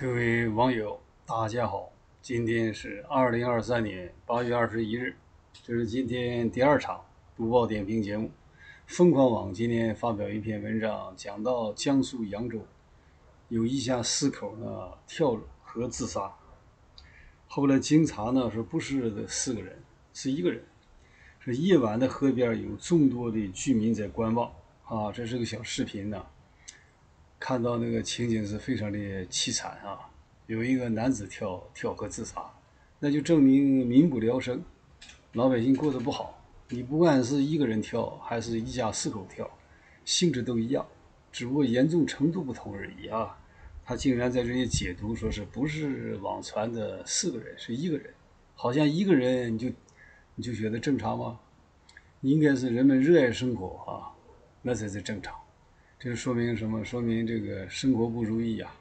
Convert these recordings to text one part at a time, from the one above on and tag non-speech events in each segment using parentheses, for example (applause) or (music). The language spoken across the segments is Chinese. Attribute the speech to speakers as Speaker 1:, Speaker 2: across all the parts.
Speaker 1: 各位网友，大家好，今天是二零二三年八月二十一日，这是今天第二场读报点评节目。疯狂网今天发表一篇文章，讲到江苏扬州有一家四口呢跳河自杀，后来经查呢说不是四个人，是一个人。说夜晚的河边有众多的居民在观望啊，这是个小视频呢。看到那个情景是非常的凄惨啊！有一个男子跳跳河自杀，那就证明民不聊生，老百姓过得不好。你不管是一个人跳，还是一家四口跳，性质都一样，只不过严重程度不同而已啊！他竟然在这里解读，说是不是网传的四个人，是一个人，好像一个人你就你就觉得正常吗？应该是人们热爱生活啊，那才是正常。这说明什么？说明这个生活不如意呀，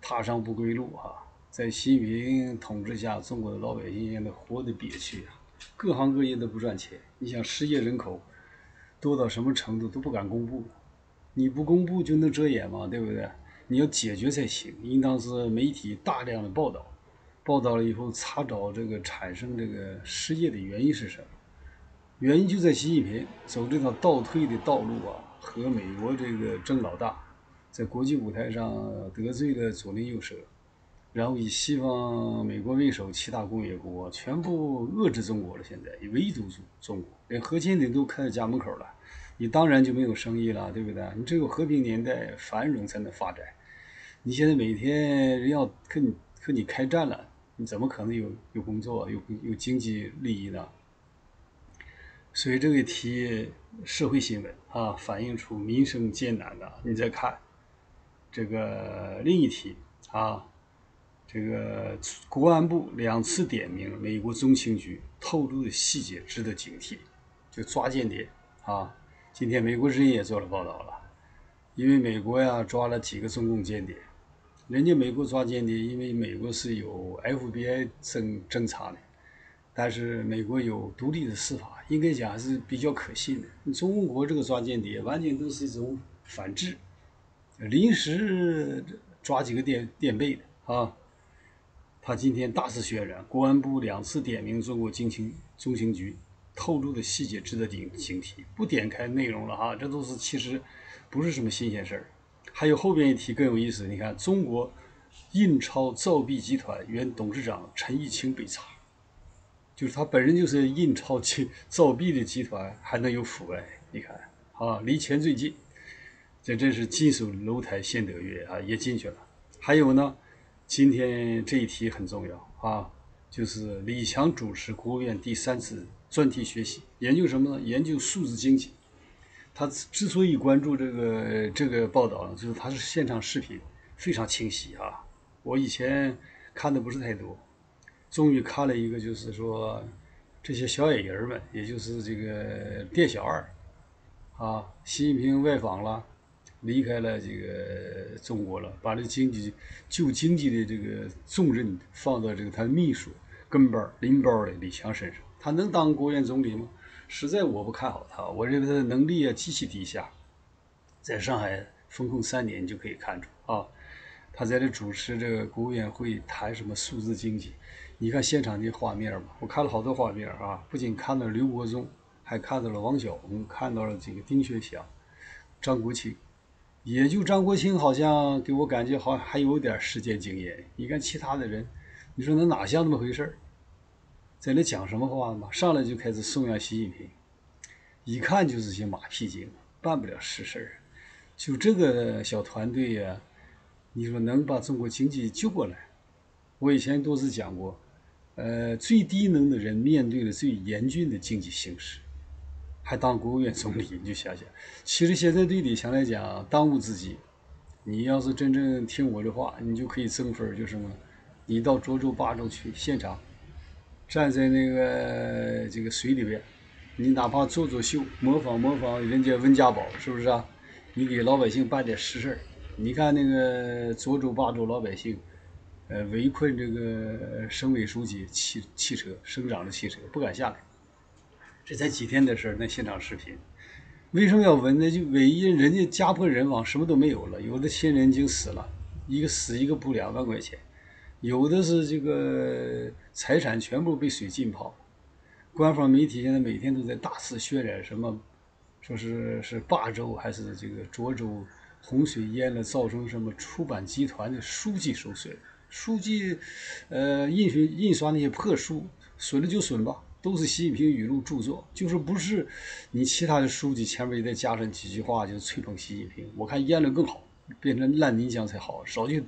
Speaker 1: 踏上不归路啊！在习近平统治下，中国的老百姓现在活得憋屈啊，各行各业都不赚钱。你想，失业人口多到什么程度都不敢公布，你不公布就能遮掩吗？对不对？你要解决才行，应当是媒体大量的报道，报道了以后查找这个产生这个失业的原因是什么？原因就在习近平走这条倒退的道路啊！和美国这个争老大，在国际舞台上得罪了左邻右舍，然后以西方美国为首，其他工业国全部遏制中国了。现在唯独中中国，连核潜艇都开在家门口了，你当然就没有生意了，对不对？你只有和平年代，繁荣才能发展。你现在每天人要和你和你开战了，你怎么可能有有工作，有有经济利益呢？所以这个题社会新闻啊，反映出民生艰难的。你再看这个另一题啊，这个国安部两次点名美国中情局透露的细节值得警惕，就抓间谍啊。今天美国人也做了报道了，因为美国呀抓了几个中共间谍，人家美国抓间谍，因为美国是有 FBI 侦侦查的。但是美国有独立的司法，应该讲还是比较可信的。中国这个抓间谍，完全都是一种反制，临时抓几个垫垫背的啊。他今天大肆渲染，公安部两次点名中国经情中情局，透露的细节值得警警惕。不点开内容了哈，这都是其实不是什么新鲜事儿。还有后边一题更有意思，你看中国印钞造币集团原董事长陈毅清被查。就是他本人就是印钞去 (laughs) 造币的集团，还能有腐败？你看啊，离钱最近，这真是近水楼台先得月啊，也进去了。还有呢，今天这一题很重要啊，就是李强主持国务院第三次专题学习，研究什么呢？研究数字经济。他之所以关注这个这个报道呢，就是他是现场视频非常清晰啊。我以前看的不是太多。终于看了一个，就是说这些小矮人们，也就是这个店小二啊，习近平外访了，离开了这个中国了，把这经济救经济的这个重任放到这个他的秘书跟班拎包的李强身上，他能当国务院总理吗？实在我不看好他，我认为他的能力啊极其低下。在上海封控三年，就可以看出啊，他在这主持这个国务院会谈什么数字经济。你看现场的画面吧，我看了好多画面啊，不仅看到刘国中，还看到了王晓红，看到了这个丁薛祥、张国清，也就张国清好像给我感觉好像还有点实践经验。你看其他的人，你说那哪像那么回事？在那讲什么话嘛？上来就开始颂扬习近平，一看就是些马屁精，办不了实事儿。就这个小团队呀，你说能把中国经济救过来？我以前多次讲过。呃，最低能的人面对了最严峻的经济形势，还当国务院总理，你就想想。其实现在对李强来讲，当务之急，你要是真正听我的话，你就可以增分，就什么，你到涿州、巴州去现场，站在那个这个水里边，你哪怕做做秀，模仿模仿人家温家宝，是不是啊？你给老百姓办点实事儿。你看那个涿州、巴州老百姓。呃，围困这个省委书记汽汽车，省长的汽车不敢下来。这才几天的事儿，那现场视频，为什么要问呢？就唯一人家家破人亡，什么都没有了，有的亲人已经死了，一个死一个不两万块钱，有的是这个财产全部被水浸泡。官方媒体现在每天都在大肆渲染什么，说是是霸州还是这个涿州洪水淹了，造成什么出版集团的书记受损，书籍，呃，印刷印刷那些破书，损了就损吧，都是习近平语录著作，就是不是你其他的书籍前面再加上几句话就吹捧习近平，我看淹了更好，变成烂泥浆才好，少去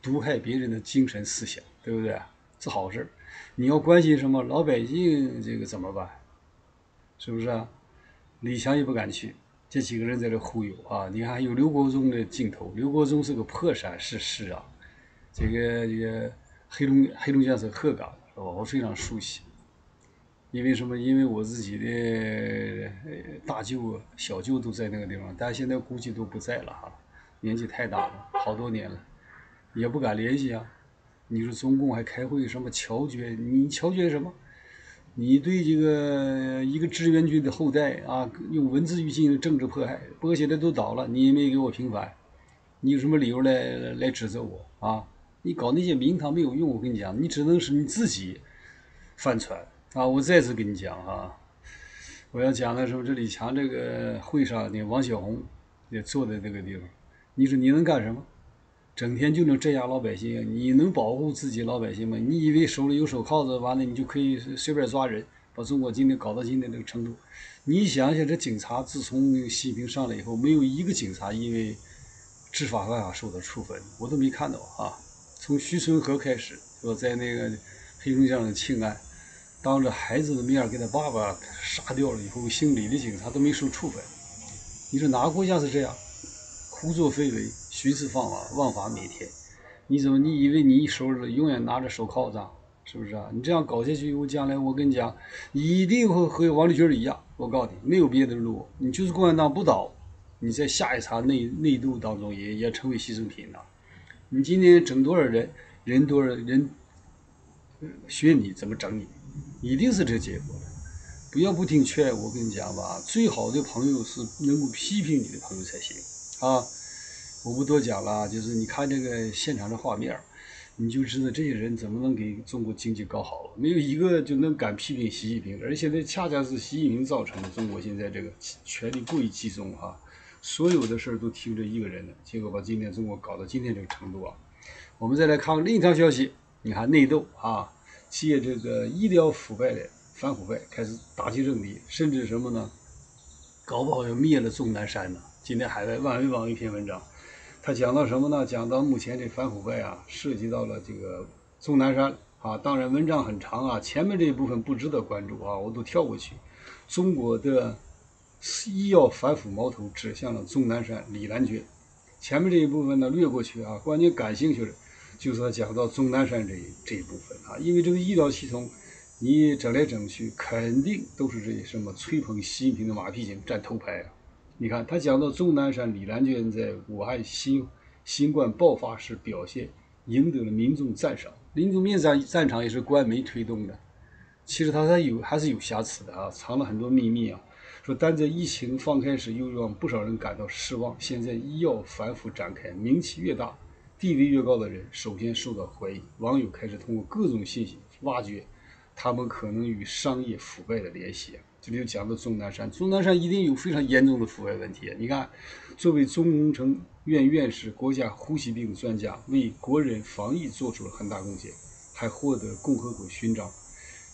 Speaker 1: 毒害别人的精神思想，对不对？是好事。你要关心什么？老百姓这个怎么办？是不是啊？李强也不敢去，这几个人在这忽悠啊！你看有刘国忠的镜头，刘国忠是个破产市市啊，这个这个黑龙黑龙江省鹤岗是吧？我非常熟悉，因为什么？因为我自己的大舅、小舅都在那个地方，但现在估计都不在了哈，年纪太大了，好多年了，也不敢联系啊。你说中共还开会什么乔决？你乔决什么？你对这个一个志愿军的后代啊，用文字狱进行政治迫害，不过现在都倒了，你也没给我平反，你有什么理由来来指责我啊？你搞那些名堂没有用，我跟你讲，你只能是你自己翻船啊！我再次跟你讲啊，我要讲的时候这李强这个会上那王小红也坐在那个地方，你说你能干什么？整天就能镇压老百姓，你能保护自己老百姓吗？你以为手里有手铐子，完了你就可以随便抓人，把中国今天搞到今天这个程度？你想想，这警察自从习近平上来以后，没有一个警察因为执法犯法受到处分，我都没看到啊。从徐春河开始，说在那个黑龙江的庆安，当着孩子的面给他爸爸杀掉了以后，姓李的警察都没受处分。你说哪个国家是这样？胡作非为，徇私枉法，枉法每天。你怎么？你以为你手里永远拿着手铐子，是不是啊？你这样搞下去以后，将来我跟你讲，一定会和王立军一样。我告诉你，没有别的路，你就是共产党不倒，你在下一场内内斗当中也也成为牺牲品了。你今天整多少人，人多少人学你怎么整你，一定是这结果。不要不听劝，我跟你讲吧，最好的朋友是能够批评你的朋友才行。啊，我不多讲了，就是你看这个现场的画面，你就知道这些人怎么能给中国经济搞好了。没有一个就能敢批评习近平，而且这恰恰是习近平造成的中国现在这个权力过于集中啊，所有的事儿都听着一个人的，结果把今天中国搞到今天这个程度啊。我们再来看另一条消息，你看内斗啊，借这个医疗腐败的反腐败开始打击政敌，甚至什么呢？搞不好要灭了钟南山呢。今天海外万维网一篇文章，他讲到什么呢？讲到目前这反腐败啊，涉及到了这个钟南山啊。当然文章很长啊，前面这一部分不值得关注啊，我都跳过去。中国的医药反腐矛头指向了钟南山、李兰娟。前面这一部分呢略过去啊，关键感兴趣的，就是他讲到钟南山这一这一部分啊，因为这个医疗系统，你整来整去，肯定都是这些什么吹捧习近平的马屁精占头牌啊。你看，他讲到钟南山、李兰娟在武汉新新冠爆发时表现，赢得了民众赞赏。民众面赞赞赏也是官媒推动的。其实他还有还是有瑕疵的啊，藏了很多秘密啊。说但在疫情放开时，又让不少人感到失望。现在医药反腐展开，名气越大，地位越高的人首先受到怀疑。网友开始通过各种信息挖掘他们可能与商业腐败的联系。这里就讲到钟南山，钟南山一定有非常严重的腐败问题。你看，作为中工程院院士、国家呼吸病专家，为国人防疫做出了很大贡献，还获得共和国勋章。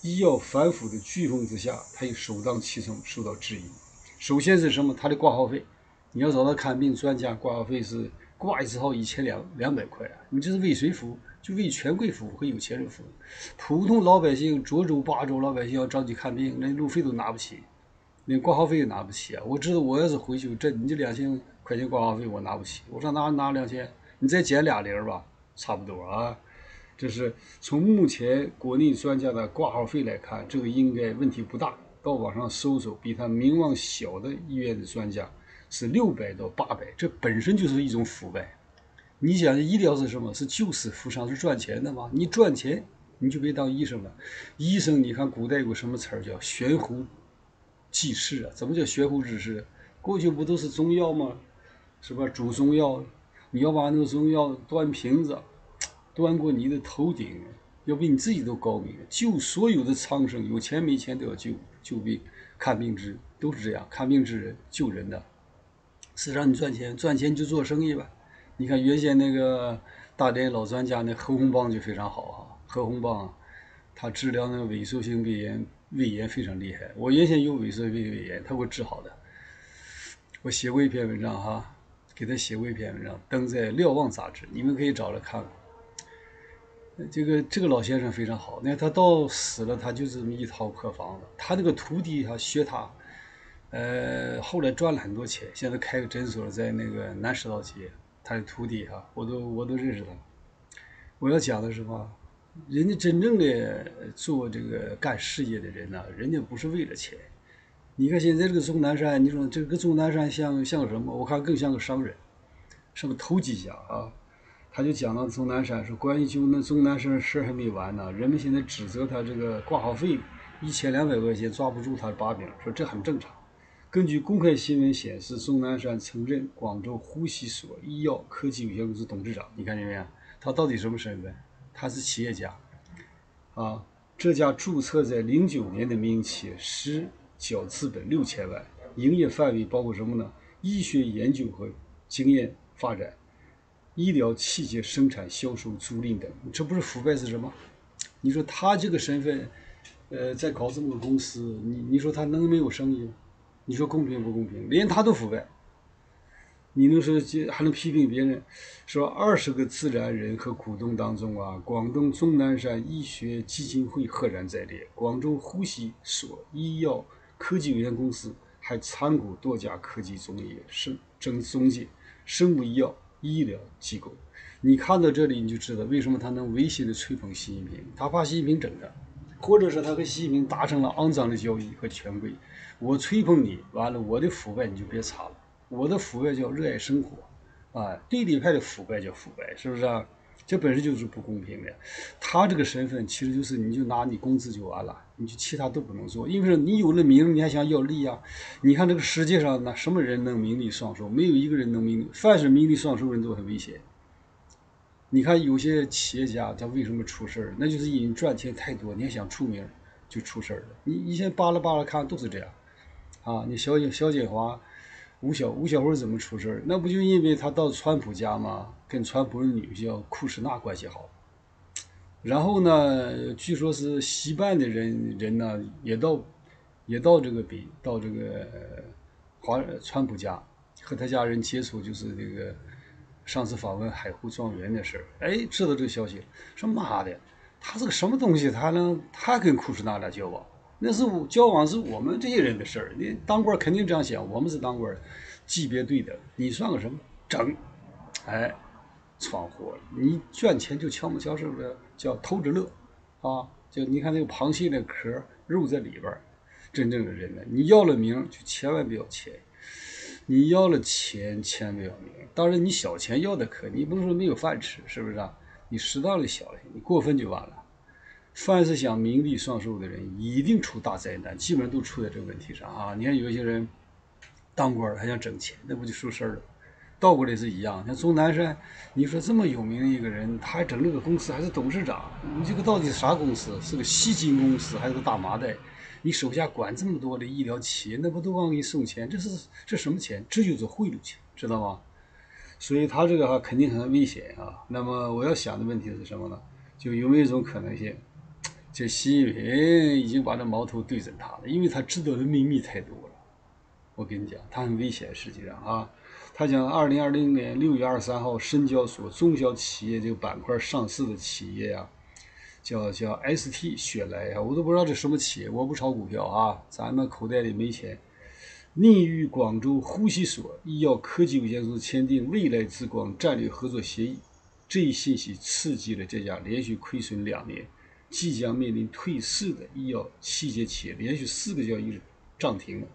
Speaker 1: 医药反腐的飓风之下，他又首当其冲受到质疑。首先是什么？他的挂号费，你要找他看病，专家挂号费是挂一次号一千两两百块啊！你这是为谁服务？就为权贵服务和有钱人服务，普通老百姓，涿州、巴州老百姓要着急看病，连路费都拿不起，连挂号费也拿不起啊！我知道，我要是回去，这你这两千块钱挂号费我拿不起，我上哪拿两千？你再减俩零吧，差不多啊。这是从目前国内专家的挂号费来看，这个应该问题不大。到网上搜搜，比他名望小的医院的专家是六百到八百，这本身就是一种腐败。你想，医疗是什么？是救死扶伤，是赚钱的吗？你赚钱，你就别当医生了。医生，你看古代有个什么词儿叫悬壶济世啊？怎么叫悬壶济世？过去不都是中药吗？是吧？煮中药，你要把那个中药端瓶子，端过你的头顶，要比你自己都高明，救所有的苍生，有钱没钱都要救救病，看病治都是这样，看病治人救人的，是让你赚钱，赚钱就做生意吧。你看原先那个大连老专家那何鸿邦就非常好哈，何鸿邦他治疗那个萎缩性胃炎，胃炎非常厉害。我原先有萎缩性胃炎，他给我治好的。我写过一篇文章哈，给他写过一篇文章，登在《瞭望》杂志，你们可以找来看看。这个这个老先生非常好，那他到死了，他就这么一套破房子。他那个徒弟哈学他，呃，后来赚了很多钱，现在开个诊所在那个南石道街。他的徒弟哈，我都我都认识他。我要讲的是什么，人家真正的做这个干事业的人呢，人家不是为了钱。你看现在这个钟南山，你说这个钟南山像像什么？我看更像个商人，是个投机家啊。他就讲到钟南山说，关于就那钟南山事还没完呢，人们现在指责他这个挂号费一千两百块钱抓不住他的把柄，说这很正常。根据公开新闻显示，钟南山曾任广州呼吸所医药科技有限公司董事长。你看见没有？他到底什么身份？他是企业家，啊，这家注册在零九年的民营企业实缴资本六千万，营业范围包括什么呢？医学研究和经验发展、医疗器械生产、销售、租赁等。这不是腐败是什么？你说他这个身份，呃，在搞这么个公司，你你说他能没有生意？你说公平不公平？连他都腐败，你能说这还能批评别人？说二十个自然人和股东当中啊，广东钟南山医学基金会赫然在列，广州呼吸所医药科技有限公司还参股多家科技中业生中中介、生物医药医疗机构。你看到这里，你就知道为什么他能违心的吹捧习近平，他怕习近平整他。或者是他和习近平达成了肮脏的交易和权贵，我吹捧你，完了我的腐败你就别查了，我的腐败叫热爱生活，啊，对立派的腐败叫腐败，是不是啊？这本身就是不公平的。他这个身份其实就是你就拿你工资就完了，你就其他都不能做，因为你有了名，你还想要利啊？你看这个世界上那什么人能名利双收？没有一个人能名利，凡是名利双收人都很危险。你看有些企业家他为什么出事儿？那就是因赚钱太多，你还想出名就出事儿了。你你先扒拉扒拉看，都是这样。啊，你小小建华、吴小吴小辉怎么出事儿？那不就因为他到川普家吗？跟川普的女叫库什纳关系好。然后呢，据说是西办的人人呢也到也到这个比到这个华川普家和他家人接触，就是这个。上次访问海湖庄园的事儿，哎，知道这个消息，说妈的，他是个什么东西？他能他跟库什纳俩交往？那是我交往是我们这些人的事儿。你当官肯定这样想，我们是当官，级别对等，你算个什么？整，哎，闯祸了。你赚钱就悄没悄是不是？叫偷着乐，啊，就你看那个螃蟹那壳肉在里边，真正的人呢，你要了名就千万不要钱。你要了钱，千万不要名。当然，你小钱要的可，你不能说没有饭吃，是不是啊？你适当的小了，你过分就完了。凡是想名利双收的人，一定出大灾难，基本上都出在这个问题上啊。你看有一些人当官还想挣钱，那不就出事儿了？倒过来是一样。像钟南山，你说这么有名的一个人，他还整这个公司，还是董事长，你这个到底是啥公司？是个吸金公司，还是个大麻袋？你手下管这么多的医疗企业，那不都往给你送钱？这是这什么钱？这就是贿赂钱，知道吗？所以他这个哈肯定很危险啊。那么我要想的问题是什么呢？就有没有一种可能性，这习近平已经把这矛头对准他了，因为他知道的秘密太多了。我跟你讲，他很危险，实际上啊，他讲二零二零年六月二十三号，深交所中小企业这个板块上市的企业呀。叫叫 ST 雪莱啊，我都不知道这什么企业，我不炒股票啊，咱们口袋里没钱。拟与广州呼吸所医药科技有限公司签订未来之光战略合作协议，这一信息刺激了这家连续亏损两年、即将面临退市的医药器械企业，连续四个交易日涨停了。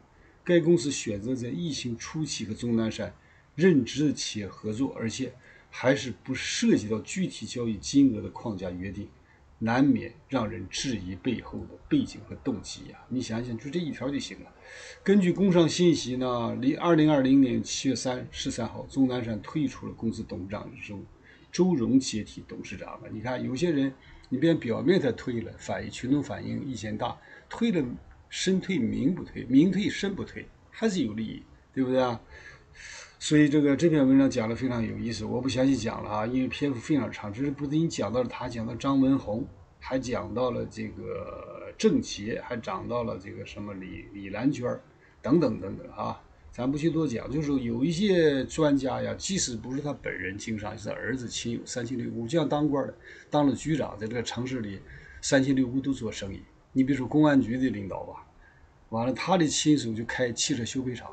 Speaker 1: 该公司选择在疫情初期和钟南山任职的企业合作，而且还是不涉及到具体交易金额的框架约定。难免让人质疑背后的背景和动机呀。你想想，就这一条就行了。根据工商信息呢，离二零二零年七月三十三号，钟南山退出了公司董事长之后，周荣接替董事长了。你看，有些人，你别表面他退了，反映群众反映意见大，退了身退名不退，名退身不退，还是有利益，对不对啊？所以这个这篇文章讲的非常有意思，我不详细讲了啊，因为篇幅非常长。只是不仅讲到了他，讲到张文宏，还讲到了这个郑捷，还讲到了这个什么李李兰娟等等等等啊。咱不去多讲，就是有一些专家呀，即使不是他本人经商，是儿子亲友三亲六故，就像当官的，当了局长，在这个城市里三亲六故都做生意。你比如说公安局的领导吧，完了他的亲属就开汽车修配厂。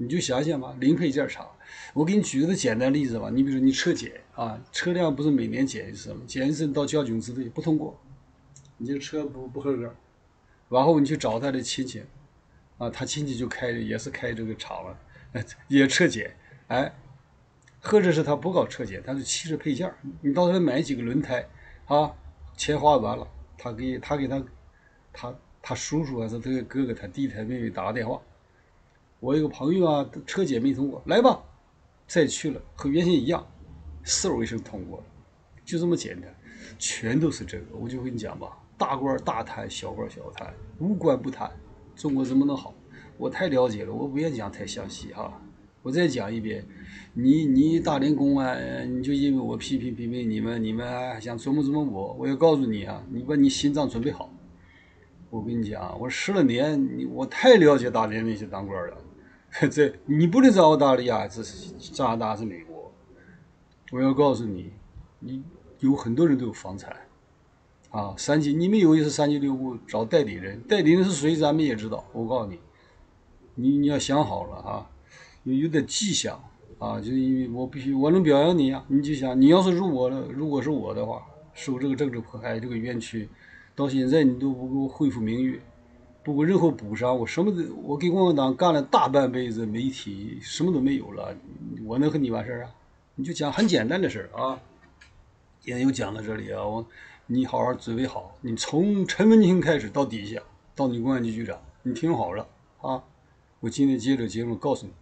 Speaker 1: 你就想想吧，零配件厂，我给你举个简单例子吧。你比如说你车检啊，车辆不是每年检一次吗？检一次到交警支队不通过，你这车不不合格，然后你去找他的亲戚，啊，他亲戚就开也是开这个厂了，也车检，哎，或者是他不搞车检，他是汽车配件，你到时买几个轮胎啊，钱花完了，他给他给他他他叔叔还是他哥哥他弟他妹妹打个电话。我有个朋友啊，车检没通过，来吧，再去了和原先一样，嗖一声通过了，就这么简单，全都是这个。我就跟你讲吧，大官大贪，小官小贪，无官不贪，中国怎么能好？我太了解了，我不愿意讲太详细哈。我再讲一遍，你你大连公安，你就因为我批评批评你们，你们还想琢磨琢磨我？我要告诉你啊，你把你心脏准备好。我跟你讲，我十来年，你我太了解大连那些当官的。(laughs) 这你不能在澳大利亚，这是加拿大，是美国。我要告诉你，你有很多人都有房产啊，三级你们有一是三级六部找代理人，代理人是谁，咱们也知道。我告诉你，你你要想好了啊，有有点迹象啊，就因为我必须我能表扬你啊，你就想你要是入我的，如果是我的话，受这个政治迫害，这个冤屈，到现在你都不给我恢复名誉。不过任何补偿，我什么都我给共产党干了大半辈子媒体，什么都没有了，我能和你完事儿啊？你就讲很简单的事儿啊。今天又讲到这里啊，我你好好准备好，你从陈文清开始到底下，到你公安局局长，你听好了啊。我今天接着节目告诉你，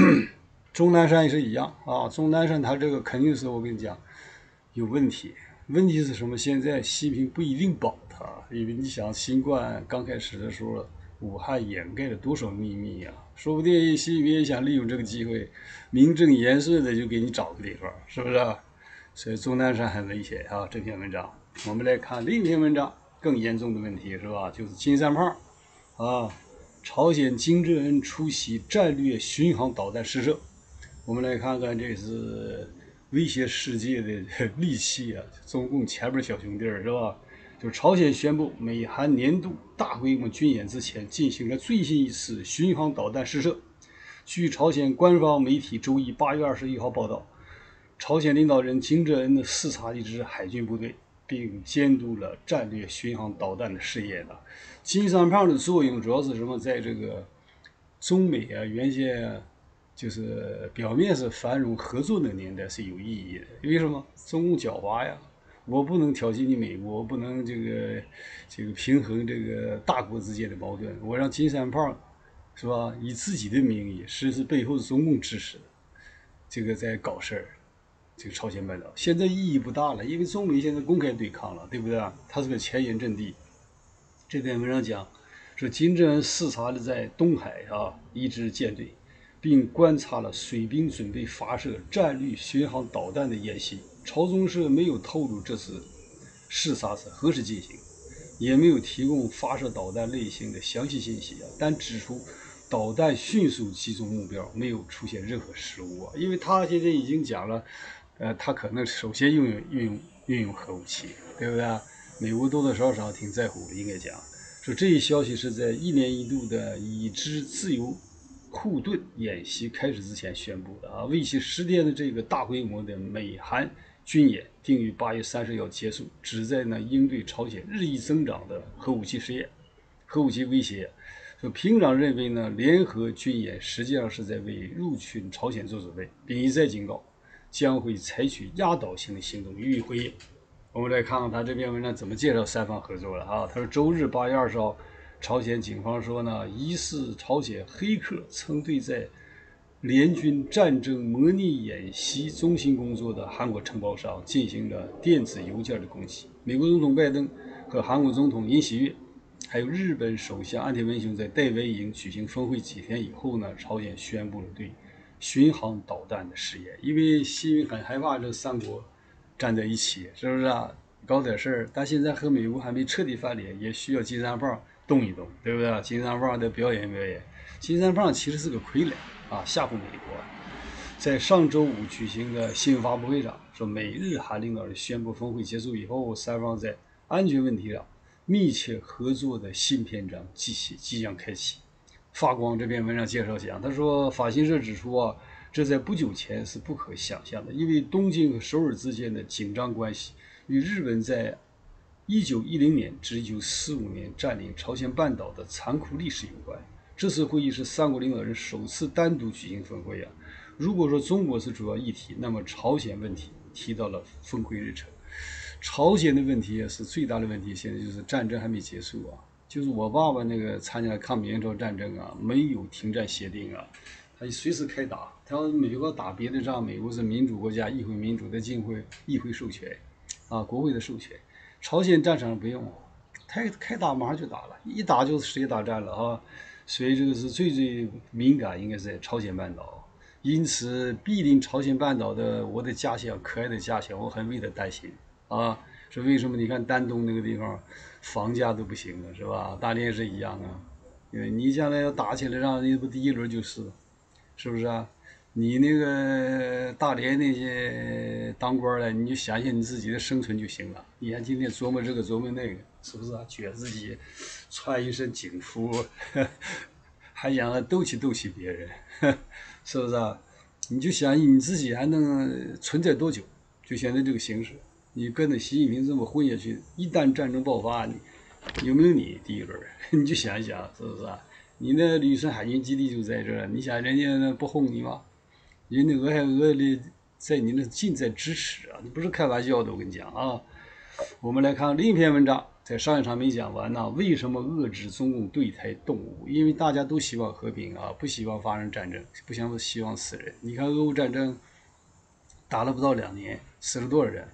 Speaker 1: (clears throat) 钟南山也是一样啊。钟南山他这个肯定是我跟你讲有问题，问题是什么？现在习近平不一定保。他，因为你想，新冠刚开始的时候，武汉掩盖了多少秘密呀？说不定习近平也想利用这个机会，名正言顺的就给你找个地方，是不是？所以钟南山很危险啊！这篇文章，我们来看另一篇文章，更严重的问题是吧？就是金三胖啊，朝鲜金正恩出席战略巡航导弹试射，我们来看看这是威胁世界的 (laughs) 利器啊！中共前面小兄弟是吧？就朝鲜宣布，美韩年度大规模军演之前，进行了最新一次巡航导弹试射。据朝鲜官方媒体周一八月二十一号报道，朝鲜领导人金正恩的视察一支海军部队，并监督了战略巡航导弹的试验呢。金三胖的作用主要是什么？在这个中美啊原先就是表面是繁荣合作的年代是有意义的。为什么？中共狡猾呀！我不能挑衅你美国，我不能这个这个平衡这个大国之间的矛盾。我让金三胖，是吧？以自己的名义，实际背后是中共支持，这个在搞事儿。这个朝鲜半岛现在意义不大了，因为中美现在公开对抗了，对不对？它是个前沿阵地。这篇文章讲，说金正恩视察了在东海啊一支舰队，并观察了水兵准备发射战略巡航导弹的演习。朝中社没有透露这次视察是何时进行，也没有提供发射导弹类型的详细信息啊，但指出导弹迅速击中目标，没有出现任何失误啊。因为他现在已经讲了，呃，他可能首先运用运用运用核武器，对不对？美国多多少少挺在乎的，应该讲说这一消息是在一年一度的已知自由库顿演习开始之前宣布的啊，为期十天的这个大规模的美韩。军演定于八月三十要结束，旨在呢应对朝鲜日益增长的核武器试验、核武器威胁。说平壤认为呢，联合军演实际上是在为入侵朝鲜做准备，并一再警告将会采取压倒性的行动予以回应。我们来看看他这篇文章怎么介绍三方合作了啊？他说，周日八月二十号，朝鲜警方说呢，疑似朝鲜黑客曾对在联军战争模拟演习中心工作的韩国承包商进行了电子邮件的攻击。美国总统拜登和韩国总统尹锡悦，还有日本首相岸田文雄在戴维营举行峰会几天以后呢，朝鲜宣布了对巡航导弹的试验，因为习近平很害怕这三国。站在一起，是不是啊？搞点事儿，但现在和美国还没彻底翻脸，也需要金三胖动一动，对不对？金三胖得表演表演。金三胖其实是个傀儡啊，吓唬美国。在上周五举行的新闻发布会上，说美日韩领导人宣布峰会结束以后，三方在安全问题上密切合作的新篇章即即将开启。发光这篇文章介绍讲，他说法新社指出啊。这在不久前是不可想象的，因为东京和首尔之间的紧张关系与日本在1910年至1945年占领朝鲜半岛的残酷历史有关。这次会议是三国领导人首次单独举行峰会啊。如果说中国是主要议题，那么朝鲜问题提到了峰会日程。朝鲜的问题也是最大的问题，现在就是战争还没结束啊，就是我爸爸那个参加抗美援朝战争啊，没有停战协定啊。他随时开打，他要美国打别的仗，美国是民主国家，议会民主的进会议会授权，啊，国会的授权。朝鲜战场上不用，开开打马上就打了，一打就是世界大战了啊！所以这个是最最敏感，应该是在朝鲜半岛。因此，必定朝鲜半岛的我的家乡，可爱的家乡，我很为他担心啊！说为什么？你看丹东那个地方，房价都不行了，是吧？大连也是一样啊，因为你将来要打起来，让人家不第一轮就是。是不是啊？你那个大连那些当官的，你就想想你自己的生存就行了。你看今天琢磨这个琢磨那个，是不是啊？觉得自己穿一身警服，(laughs) 还想着斗气斗气别人，(laughs) 是不是啊？你就想你自己还能存在多久？就现在这个形势，你跟着习近平这么混下去，一旦战争爆发，你有没有你第一轮？(laughs) 你就想一想，是不是啊？你那旅顺海军基地就在这儿，你想人家那不轰你吗？人家俄亥俄的在你那近在咫尺啊，你不是开玩笑的，我跟你讲啊。我们来看另一篇文章，在上一场没讲完呢。为什么遏制中共对台动武？因为大家都希望和平啊，不希望发生战争，不想希望死人。你看俄乌战争打了不到两年，死了多少人？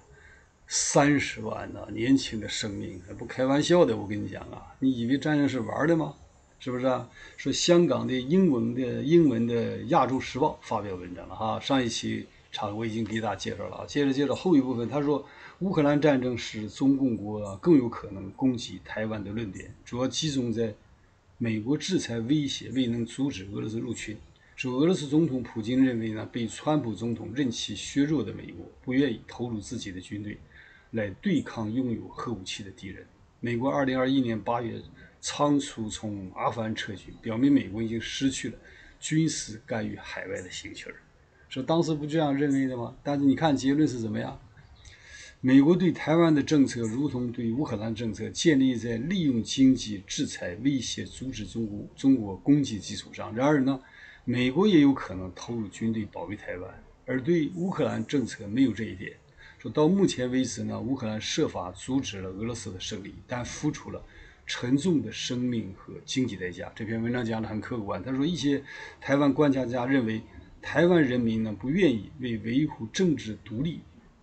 Speaker 1: 三十万呢，年轻的生命，不开玩笑的，我跟你讲啊，你以为战争是玩的吗？是不是啊？说香港的英文的英文的《亚洲时报》发表文章了哈。上一期场我已经给大家介绍了啊。接着接着后一部分，他说乌克兰战争使中共国更有可能攻击台湾的论点，主要集中在美国制裁威胁未能阻止俄罗斯入侵。说俄罗斯总统普京认为呢，被川普总统任期削弱的美国不愿意投入自己的军队来对抗拥有核武器的敌人。美国二零二一年八月。仓促从阿富汗撤军，表明美国已经失去了军事干预海外的兴趣儿。说当时不这样认为的吗？但是你看结论是怎么样？美国对台湾的政策，如同对乌克兰政策，建立在利用经济制裁威胁、阻止中国中国攻击基础上。然而呢，美国也有可能投入军队保卫台湾，而对乌克兰政策没有这一点。说到目前为止呢，乌克兰设法阻止了俄罗斯的胜利，但付出了。沉重的生命和经济代价。这篇文章讲的很客观。他说，一些台湾观察家认为，台湾人民呢不愿意为维护政治独立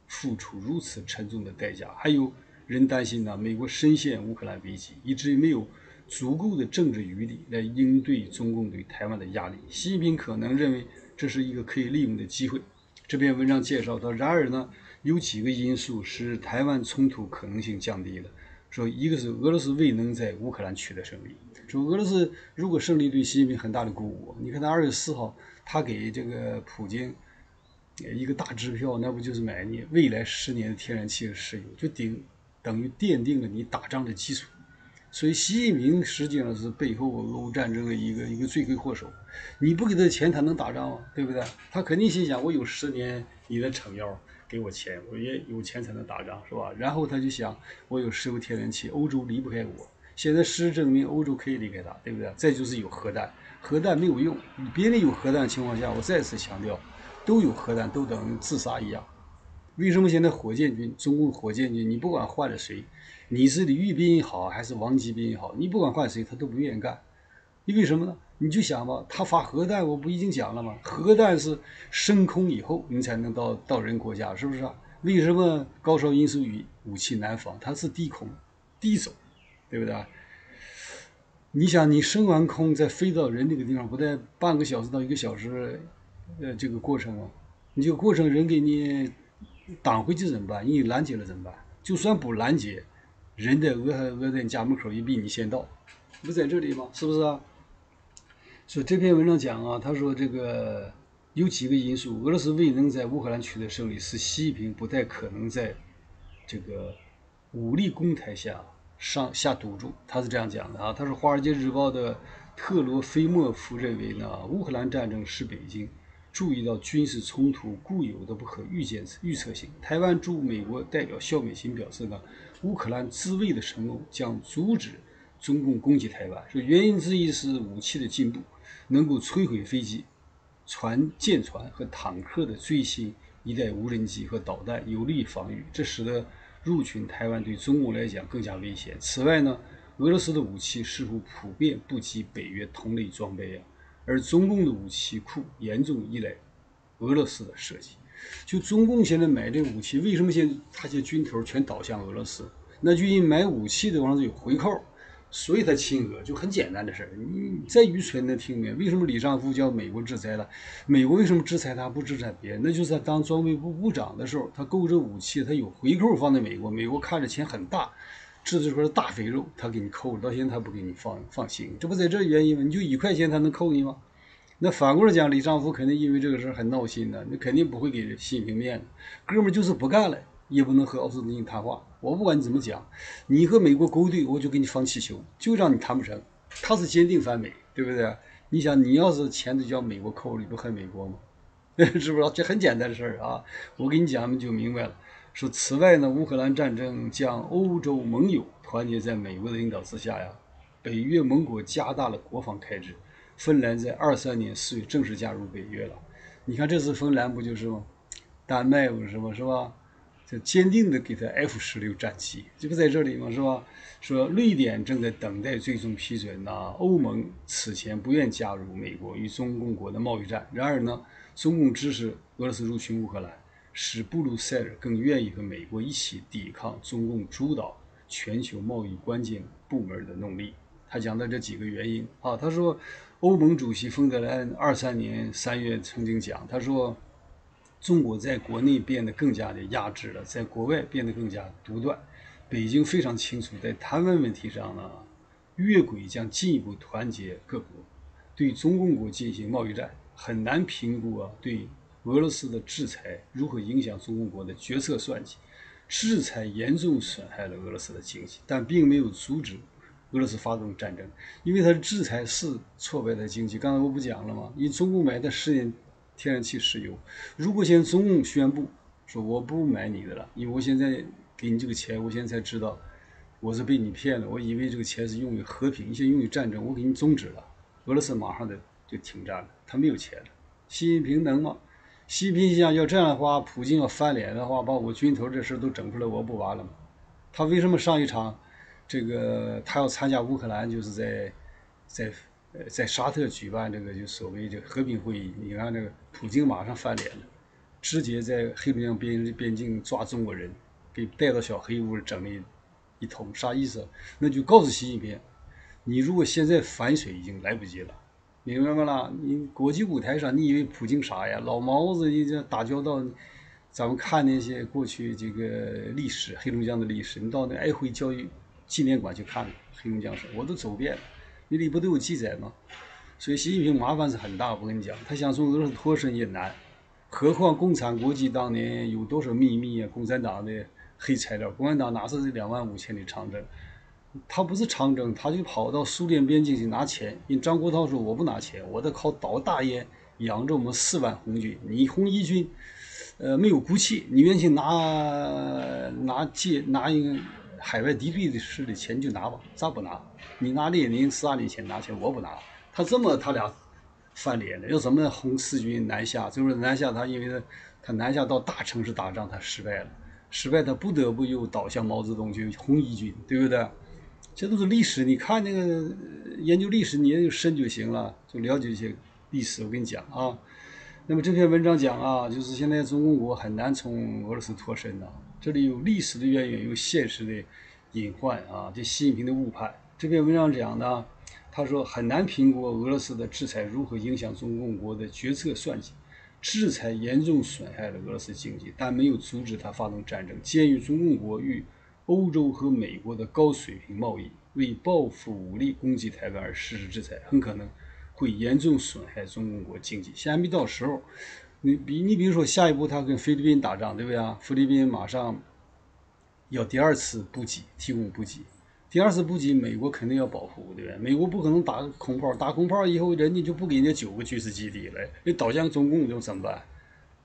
Speaker 1: 付出如此沉重的代价。还有人担心呢，美国深陷乌克兰危机，以至于没有足够的政治余力来应对中共对台湾的压力。习近平可能认为这是一个可以利用的机会。这篇文章介绍到，然而呢，有几个因素使台湾冲突可能性降低了。说一个是俄罗斯未能在乌克兰取得胜利，说俄罗斯如果胜利对习近平很大的鼓舞。你看他二月四号，他给这个普京一个大支票，那不就是买你未来十年的天然气和石油，就顶等于奠定了你打仗的基础。所以习近平实际上是背后俄乌战争的一个一个罪魁祸首。你不给他钱，他能打仗吗？对不对？他肯定心想，我有十年你的撑腰。给我钱，我也有钱才能打仗，是吧？然后他就想，我有石油、天然气，欧洲离不开我。现在事实证明，欧洲可以离开他，对不对？再就是有核弹，核弹没有用。别人有核弹的情况下，我再次强调，都有核弹都等于自杀一样。为什么现在火箭军，中共火箭军，你不管换了谁，你是李玉斌也好，还是王吉斌也好，你不管换谁，他都不愿意干。因为什么呢？你就想吧，他发核弹，我不已经讲了吗？核弹是升空以后，你才能到到人国家，是不是啊？为什么高超音速与武器难防？它是低空低走，对不对？你想，你升完空再飞到人那个地方，不得半个小时到一个小时，呃，这个过程吗？你这个过程人给你挡回去怎么办？你拦截了怎么办？就算不拦截，人在俄俄在你家门口也比你先到，不在这里吗？是不是啊？说这篇文章讲啊，他说这个有几个因素，俄罗斯未能在乌克兰取得胜利，使习近平不太可能在这个武力攻台下上下赌注。他是这样讲的啊，他说《华尔街日报》的特罗菲莫夫认为呢，乌克兰战争是北京注意到军事冲突固有的不可预见预测性。台湾驻美国代表肖美琴表示呢，乌克兰自卫的承诺将阻止中共攻击台湾，说原因之一是武器的进步。能够摧毁飞机、船、舰船和坦克的最新一代无人机和导弹，有利于防御。这使得入侵台湾对中共来讲更加危险。此外呢，俄罗斯的武器似乎普遍不及北约同类装备啊，而中共的武器库严重依赖俄罗斯的设计。就中共现在买这武器，为什么现在他些军头全倒向俄罗斯？那就因买武器的往上有回扣。所以他亲俄就很简单的事儿，你再愚蠢的听明白，为什么李尚福叫美国制裁了？美国为什么制裁他不制裁别人？那就是他当装备部部长的时候，他购这武器，他有回扣放在美国，美国看着钱很大，制作出来大肥肉，他给你扣了，到现在他不给你放放行，这不在这原因吗？你就一块钱他能扣你吗？那反过来讲，李尚福肯定因为这个事很闹心的，那肯定不会给习近平面子，哥们就是不干了。也不能和奥斯汀谈话，我不管你怎么讲，你和美国勾兑，我就给你放气球，就让你谈不成。他是坚定反美，对不对？你想，你要是钱都叫美国扣了，你不恨美国吗？(laughs) 是不是？这很简单的事儿啊！我跟你讲，你就明白了。说此外呢，乌克兰战争将欧洲盟友团结在美国的领导之下呀。北约盟国加大了国防开支，芬兰在二三年四月正式加入北约了。你看这次芬兰不就是吗？丹麦不是吗？是吧？就坚定的给他 F 十六战机，这不在这里吗？是吧？说瑞典正在等待最终批准呢。欧盟此前不愿加入美国与中共国的贸易战，然而呢，中共支持俄罗斯入侵乌克兰，使布鲁塞尔更愿意和美国一起抵抗中共主导全球贸易关键部门的努力。他讲的这几个原因啊，他说，欧盟主席冯德莱恩二三年三月曾经讲，他说。中国在国内变得更加的压制了，在国外变得更加独断。北京非常清楚，在台湾问题上呢，越轨将进一步团结各国，对中共国进行贸易战，很难评估啊。对俄罗斯的制裁如何影响中共国的决策算计？制裁严重损害了俄罗斯的经济，但并没有阻止俄罗斯发动战争，因为它的制裁是挫败了经济。刚才我不讲了吗？你中共买的十年。天然气、石油，如果现在中共宣布说我不买你的了，因为我现在给你这个钱，我现在才知道我是被你骗了，我以为这个钱是用于和平，现在用于战争，我给你终止了，俄罗斯马上的就停战了，他没有钱了。习近平能吗？习近平想要这样的话，普京要翻脸的话，把我军头这事都整出来，我不完了吗？他为什么上一场这个他要参加乌克兰，就是在在。呃，在沙特举办这个就所谓这和平会议，你看这个普京马上翻脸了，直接在黑龙江边边境抓中国人，给带到小黑屋整了一一通，啥意思？那就告诉习近平，你如果现在反水已经来不及了，明白吗啦？你国际舞台上，你以为普京啥呀？老毛子，你这打交道，咱们看那些过去这个历史，黑龙江的历史，你到那爱辉教育纪念馆去看黑龙江省，我都走遍了。那里不都有记载吗？所以习近平麻烦是很大，我跟你讲，他想从俄罗斯脱身也难，何况共产国际当年有多少秘密啊？共产党的黑材料，共产党哪是这两万五千里长征？他不是长征，他就跑到苏联边境去拿钱。因为张国焘说我不拿钱，我得靠倒大烟养着我们四万红军。你红一军，呃，没有骨气，你愿意拿 (laughs) 拿借拿一个海外敌对的势力钱就拿吧，咋不拿？你拿列宁、斯大林钱拿钱，我不拿。他这么，他俩翻脸了。要怎么红四军南下？就是南下，他因为他他南下到大城市打仗，他失败了，失败他不得不又倒向毛泽东去红一军，对不对？这都是历史，你看那个研究历史，你研究深就行了，就了解一些历史。我跟你讲啊，那么这篇文章讲啊，就是现在中共国很难从俄罗斯脱身呐，这里有历史的渊源，有现实的隐患啊，这习近平的误判。这篇文章讲呢，他说很难评估俄罗斯的制裁如何影响中共国的决策算计。制裁严重损害了俄罗斯经济，但没有阻止他发动战争。鉴于中共国与欧洲和美国的高水平贸易，为报复武力攻击台湾而实施制裁，很可能会严重损害中共国经济。现在没到时候，你比你比如说下一步他跟菲律宾打仗，对不对啊？菲律宾马上要第二次补给，提供补给。第二次补给，美国肯定要保护，对不对？美国不可能打空炮，打空炮以后，人家就不给人家九个军事基地了，那倒向中共就怎么办？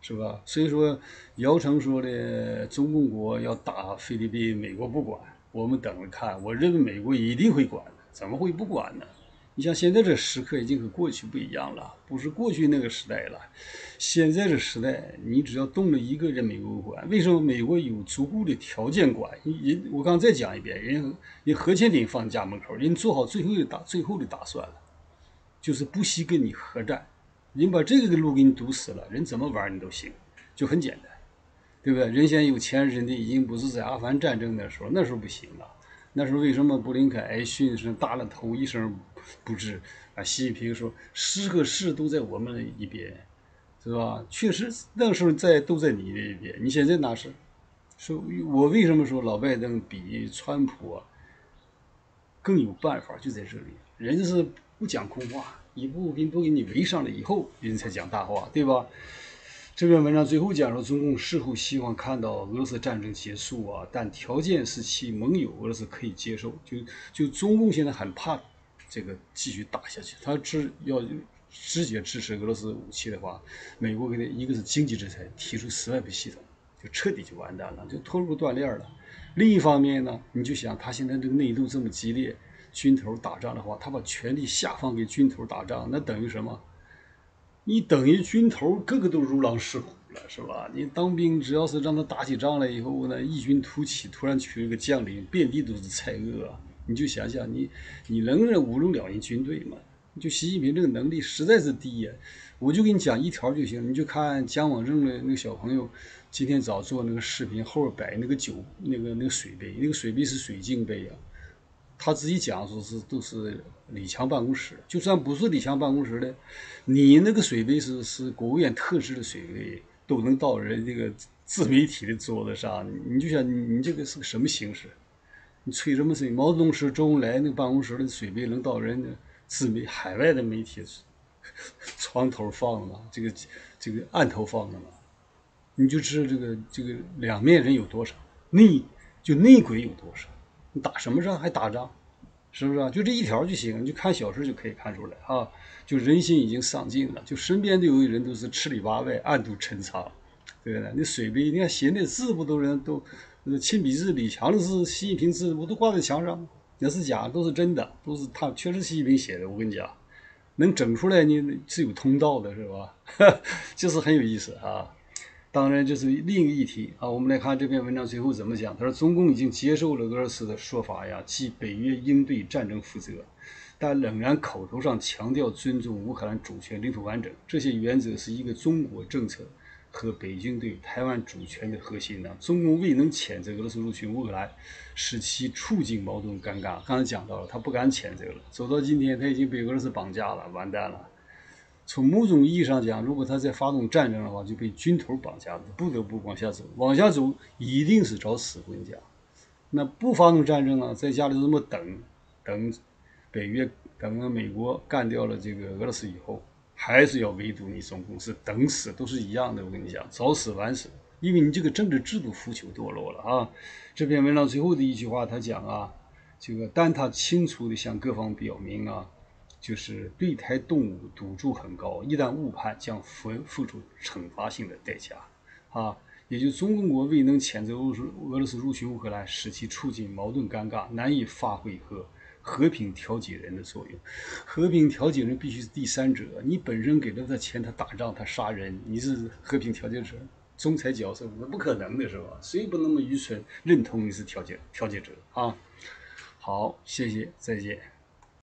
Speaker 1: 是吧？所以说，姚成说的中共国要打菲律宾，美国不管，我们等着看。我认为美国一定会管的，怎么会不管呢？你像现在这时刻已经和过去不一样了，不是过去那个时代了。现在这时代，你只要动了一个人，美国管。为什么美国有足够的条件管？人，我刚再讲一遍，人人核潜艇放家门口，人做好最后的打最后的打算了，就是不惜跟你核战。人把这个路给你堵死了，人怎么玩你都行，就很简单，对不对？人现在有钱人的已经不是在阿富汗战争的时候，那时候不行了。那时候为什么布林肯挨训是大了头一声不吱啊？习近平说时和势都在我们一边，是吧？确实那时候在都在你那一边。你现在哪是？说我为什么说老拜登比川普更有办法？就在这里，人是不讲空话，一步步都给你围上了以后，人才讲大话，对吧？这篇文章最后讲说，中共事后希望看到俄罗斯战争结束啊，但条件是其盟友俄罗斯可以接受。就就中共现在很怕这个继续打下去，他只要直接支持俄罗斯武器的话，美国给他一个是经济制裁，提出十万倍系统，就彻底就完蛋了，就脱入断链了。另一方面呢，你就想他现在这个内斗这么激烈，军头打仗的话，他把权力下放给军头打仗，那等于什么？你等于军头个个都如狼似虎了，是吧？你当兵只要是让他打起仗来以后呢，异军突起，突然缺一个将领，遍地都是蔡锷，你就想想你，你能舞动了你军队吗？就习近平这个能力实在是低呀。我就给你讲一条就行，你就看蒋广正的那个小朋友，今天早做那个视频，后边摆那个酒，那个那个水杯，那个水杯是水晶杯啊。他自己讲说是都是李强办公室，就算不是李强办公室的，你那个水杯是是国务院特制的水杯，都能到人这个自媒体的桌子上，你就想你这个是个什么形式？你吹什么水？毛泽东时周恩来那个办公室的水杯能到人的自媒海外的媒体床头放吗？这个这个案头放的吗？你就知道这个这个两面人有多少，内就内鬼有多少。你打什么仗还打仗，是不是啊？就这一条就行，就看小事就可以看出来啊。就人心已经丧尽了，就身边都有人都是吃里扒外、暗度陈仓，对不对？那水杯，你看写那字不都人都那亲笔字、李强的字、习近平字，不都挂在墙上？那是假，都是真的，都是他确实习近平写的。我跟你讲，能整出来呢是有通道的，是吧？(laughs) 就是很有意思啊。当然，这是另一个议题啊。我们来看这篇文章最后怎么讲。他说，中共已经接受了俄罗斯的说法呀，即北约应对战争负责，但仍然口头上强调尊重乌克兰主权、领土完整。这些原则是一个中国政策和北京对台湾主权的核心呢。中共未能谴责俄罗斯入侵乌克兰，使其处境矛盾尴尬。刚才讲到了，他不敢谴责了。走到今天，他已经被俄罗斯绑架了，完蛋了。从某种意义上讲，如果他在发动战争的话，就被军头绑架了，不得不往下走。往下走一定是找死。我跟你讲，那不发动战争呢，在家里这么等，等北约、等美国干掉了这个俄罗斯以后，还是要围堵你中共，是等死都是一样的。我跟你讲，早死晚死，因为你这个政治制度腐朽堕落了啊。这篇文章最后的一句话，他讲啊，这个但他清楚的向各方表明啊。就是对台动武赌注很高，一旦误判将付付出惩罚性的代价，啊，也就中国未能谴责俄俄罗斯入侵乌克兰，使其处境矛盾尴尬，难以发挥和和平调解人的作用。和平调解人必须是第三者，你本身给了他钱，他打仗，他杀人，你是和平调解者，仲裁角色，那不可能的是吧？谁不那么愚蠢认同你是调解调解者啊？好，谢谢，再见。